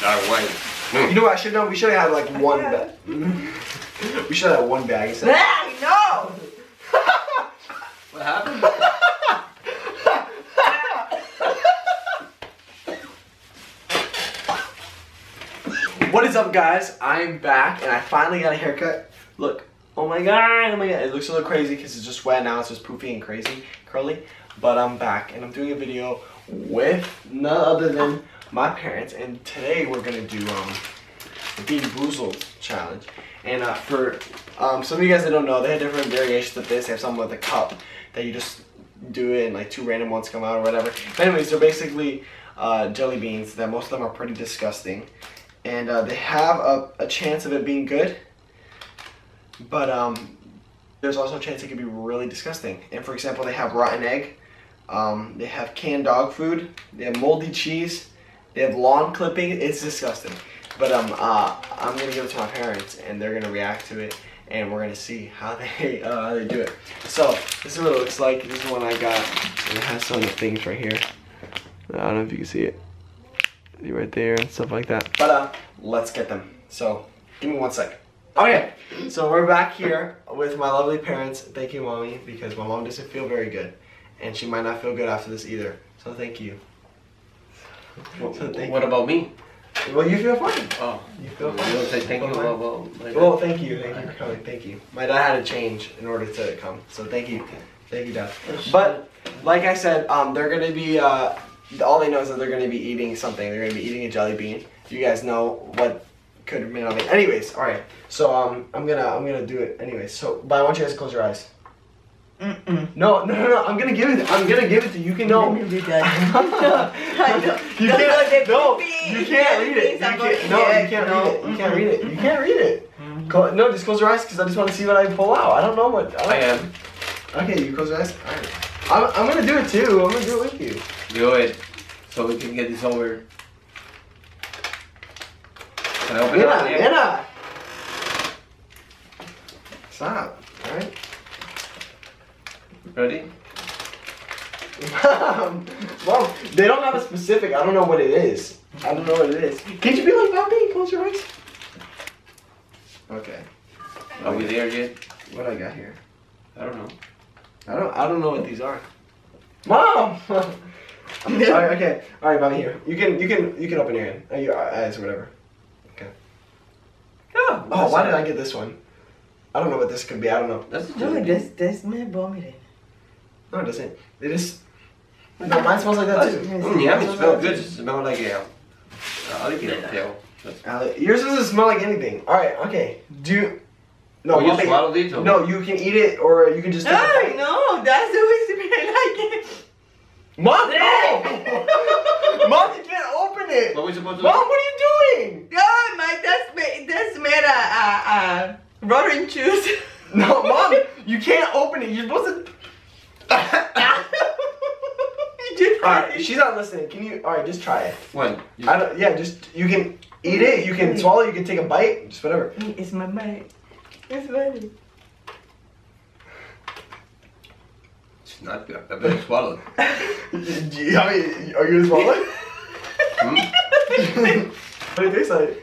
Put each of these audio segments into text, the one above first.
Not white. You know what I should know? We should have had like one bag. we should have had one bag. instead. Ah, no! What happened? What is up, guys? I'm back, and I finally got a haircut. Look, oh my god, oh my god, it looks a little crazy because it's just wet now. It's just poofy and crazy, curly. But I'm back, and I'm doing a video with none other than my parents. And today we're gonna do um the Bean Boozled challenge. And uh, for um, some of you guys that don't know, they have different variations of this. They have some with a cup that you just do it, and like two random ones come out or whatever. But anyways, they're basically uh, jelly beans that most of them are pretty disgusting and uh, they have a, a chance of it being good, but um, there's also a chance it could be really disgusting. And for example, they have rotten egg, um, they have canned dog food, they have moldy cheese, they have lawn clipping. It's disgusting. But um, uh, I'm gonna give it to my parents, and they're gonna react to it, and we're gonna see how they uh, how they do it. So this is what it looks like. This is the one I got, and it has some of the things right here. I don't know if you can see it right there and stuff like that. But uh, let's get them. So give me one sec. Okay, so we're back here with my lovely parents. Thank you, mommy, because my mom doesn't feel very good, and she might not feel good after this either. So thank you. What, So thank what about me? Well, you feel fine. Oh, You feel fine. don't say thank you. Well, well, my Well, thank you, thank you for coming. Thank you. My dad had to change in order to come, so thank you, thank you, dad. But like I said, um, they're gonna be uh, all they know is that they're gonna be eating something. They're gonna be eating a jelly bean. You guys know what could have been on it. Anyways, all right. So um, I'm gonna I'm gonna do it. Anyways, so but I want you guys to close your eyes. Mm-mm. No, no, no, no. I'm gonna give it. I'm gonna give it to you. You can know. Let me read that. I know. You No, can't. no, No, the you can't read it. You can't. gonna No, you can't read it. You can't read it. You can't read it. Mm-hmm. Clo- No, just close your eyes because I just want to see what I pull out. I don't know what. I, I am. Okay, you close your eyes. All right. I'm, I'm gonna do it too. I'm gonna do it with you. Do it. So we can get this over. Can I open it? Anna, up? Yeah. Anna. Stop. All right. Ready? Mom, Mom, they don't have a specific. I don't know what it is. I don't know what it is. Can you be like Bobby? Close your eyes. Okay. Are we there yet? What I got here? I don't know. I don't. I don't know what these are. Mom. All right, okay. All right, Bobby. Here. You can. You can. You can open your hand. Uh, your eyes or whatever. Oh, Oh, why did I get this one? I don't know what this could be. I don't know. That's a No, jelly this bean. this me vomiting. No, it doesn't. It is. No, mine smells like that too. Mm, yeah, it smells good. It smells like a uh, alligator tail. That's- Ale- Yours doesn't smell like anything. All right. Okay. Do. You, no, oh, you Bobby- swallowed it? or No, you can eat it or you can just. Take a Oh no, that's the way it smell like it. Mom, no! Mom, you can't open it. What are we supposed to Mom, do? what are you doing? Oh my, that's made that's made a a, a rotten juice. No, Mom, you can't open it. You're supposed to. You just All right, she's not listening. Can you? All right, just try it. What? You- I don't. Yeah, just you can eat it. You can swallow. You can take a bite. Just whatever. It's my mind. It's funny. It's not good. I better swallow it. Do you- I mean, are you gonna swallow it? Hmm? what do it taste like?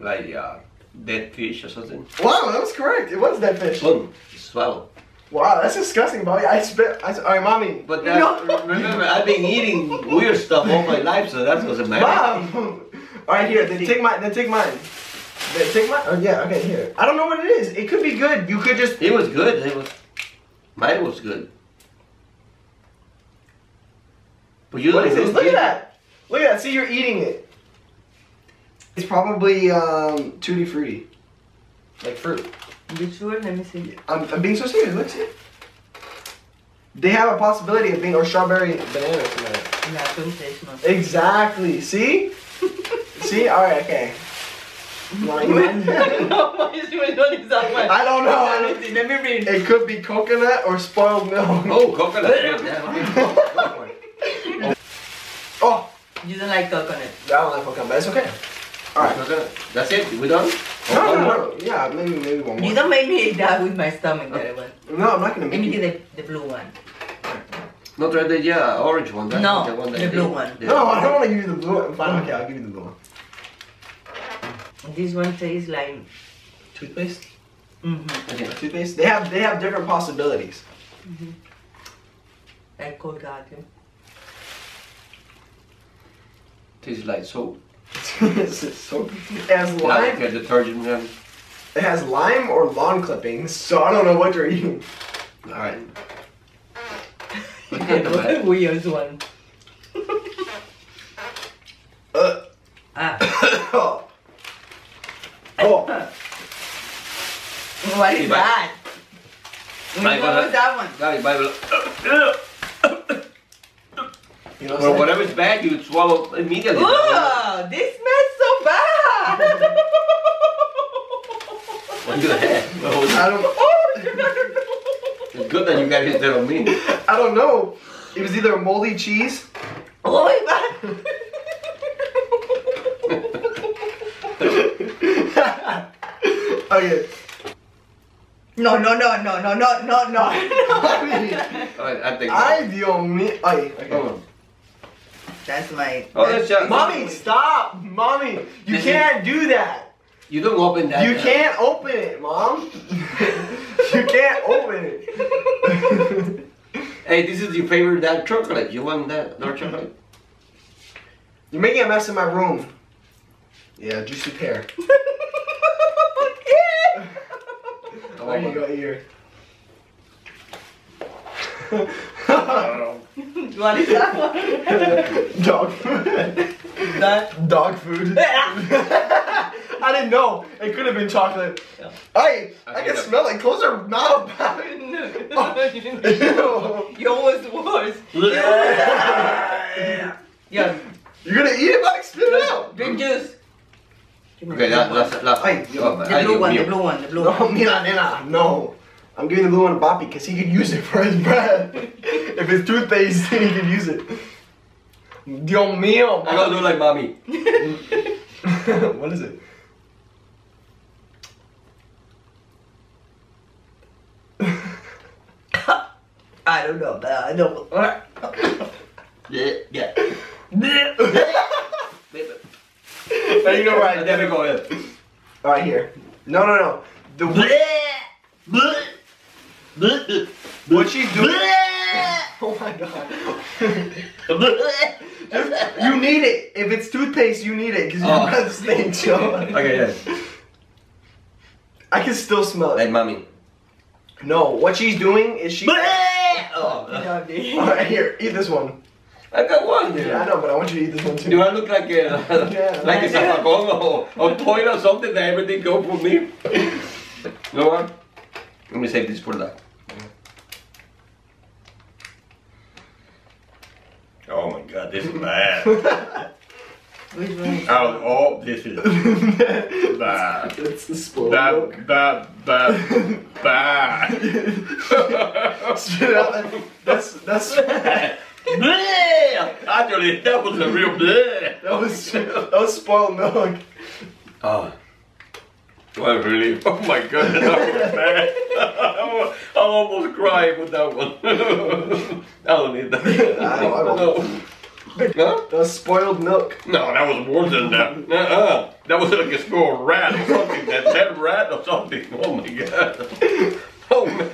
Like uh, dead fish or something. Wow, that was correct. It was that fish. Boom. Swallow. Wow, that's disgusting, Bobby. I spit. I, all right, mommy. But that, No. remember, I've been eating weird stuff all my life, so that doesn't matter. Mom. All right, here. Then take mine. Then take mine. Then take mine. Oh yeah. Okay, here. I don't know what it is. It could be good. You could just. It was good. It was. Mine was good. But you What is this? Look at that. Look at that. See, you're eating it. It's probably um, tutti frutti, like fruit. You sure? Let me see. I'm, I'm being so serious. Look, see. They have a possibility of being or strawberry banana or something. like that. Yeah, don't taste. Exactly. See? see? All right. Okay. Now you- no, why is doing this that way? I don't know. I Let don't- me. Let me read. It could be coconut or spoiled milk. Oh, coconut. Yeah, okay. Go for it. Oh, You don't like coconut. I don't like coconut, but it's okay. All right. Coconut. That's it. We done? No, Oh, one no, no. Yeah, maybe maybe one You don't make me eat that with my stomach that one. No, I'm not gonna make Let make me you. get the, the blue one. Not red, the yeah, orange one. That's No, the, one that the I blue one. Yeah. No, I don't want to give you the blue one. Fine, okay, I'll give you the blue one. This one tastes like. Toothpaste? Mm-hmm. Okay, toothpaste. They have they have different possibilities. Like Colgate. Tastes like soap. so it has Like lime. a detergent. Man. It has lime or lawn clippings. So I don't know what you're eating. All right. Look at the bag. weird one. Uh, Ah. oh. Oh. What is that? What was that one? Got Bible. You know what Well, I'm saying? whatever bad, you swallow immediately. Ooh, this smells so bad. What the heck? Well, I don't. Oh, it's good that you guys instead of me. I don't know. It was either moldy cheese. oh, Iba. okay. No, no, no, no, no, no, no, no. I mean, I, I think. Ay, Dios mío. Ay, okay. Oh, That's my. Oh, that's just- Mommy, stop! Mommy, you This is- can't do that. you don't open that. You can't open it, Mom. you can't open it. Hey, this is your favorite dark chocolate. You want that dark chocolate? You're making a mess in my room. Yeah, juicy pear. There you go, here. What is that one? Dog food. That. Dog food. I didn't know. It could have been chocolate. Hey, I can smell it. Close your mouth. Ew. Yours worse. Yeah. You're gonna eat it, Mike? Spit it out. Drink juice. Give me Okay, the that, blue one. that's last Ay, one. Oh, The ay, blue Dios one, the mío. blue one, the blue No, one. mira, nena, no. I'm giving the blue one to Boppy because he could use it for his bread. if it's toothpaste, then you can use it. Dios mío. I gotta do like mommy. what is it? I don't know, but I know. Yeah, yeah. now you know where I There did we it. go. Yeah. Right here. No, no, no. The what she's doing. Oh my god. you need it. If it's toothpaste, you need it because your Oh. breath stinks. yo. Okay, yeah. I can still smell it. Like mommy. No, what she's doing is she. Oh, oh. Alright, here, eat this one. I got one dude. Yeah, I there. know, but I want you to eat this one too. Do I look like a Yeah. like a zapacón or, or toy or something that everything go for me? You know what? Let me save this for that. This is bad. Which one Oh, oh this is bad. That's the spoiled Bad, milk. bad, bad, bad. Spit it out. That's that's Bleh! Actually, that was a real bleh. that was that was spoiled milk. Oh. What a relief. Oh my god, that was bad. I almost cried with that one. I don't need that. I don't- I don't. No. Huh? That was spoiled milk. No, that was more than that. Uh-uh. That was like a small rat or something. That dead rat or something. Oh my god. Oh man.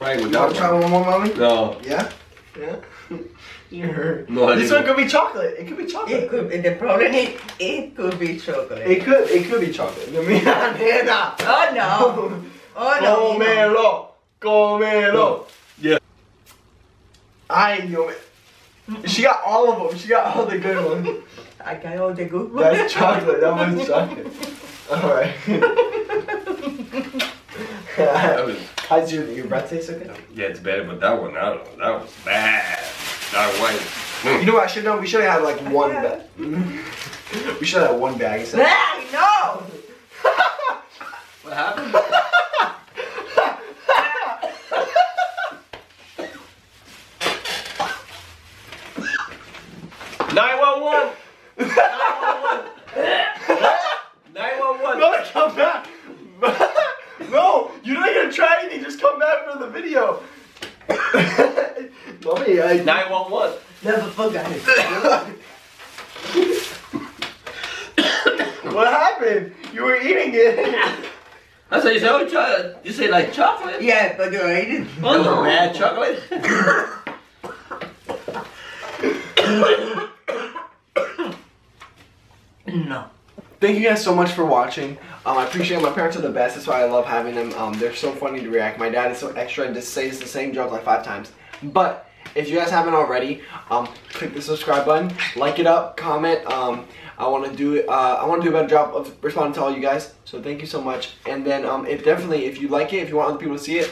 Right with You want to try that one. one more, mommy? No. Yeah. Yeah. You're hurt. No, this one could be chocolate. It could be chocolate. It could be, the problem is it could be chocolate. It could. It could be chocolate. Mira, ah, nena. oh no. Oh no. Comelo. Comelo. Yeah. Ay, Dios mío. She got all of them. She got all the good ones. I got all the good ones. That's chocolate. That was chocolate. Alright. How's your, your breath taste okay? yeah, it's better, but that one, I don't know. That was bad. That one. You know what I should know? We should have had like one bag. we should have had one bag instead. Ah, no. What happened? Nine one one. Nine one one. Nine one one. No, come back! no, you're not gonna try anything. Just come back for the video. Mommy, I, 911. Never forget it. what happened? You were eating it. I said, you say, oh, chocolate. You say like chocolate? Yeah, but you ate it. Oh, bad chocolate. No. Thank you guys so much for watching. Um, I appreciate my parents are the best. That's why I love having them. Um, they're so funny to react. My dad is so extra and just says the same joke like five times. But if you guys haven't already, um, click the subscribe button, like it up, comment. Um, I want to do uh, I want to do a better job of responding to all you guys. So thank you so much. And then um, if definitely if you like it, if you want other people to see it,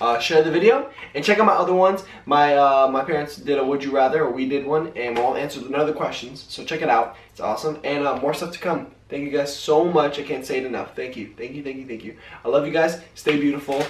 uh, share the video and check out my other ones. My uh, my parents did a would you rather, or we did one, and we all answered none of the questions. So check it out. It's awesome, and uh, more stuff to come. Thank you guys so much. I can't say it enough. Thank you, thank you, thank you, thank you. I love you guys. Stay beautiful.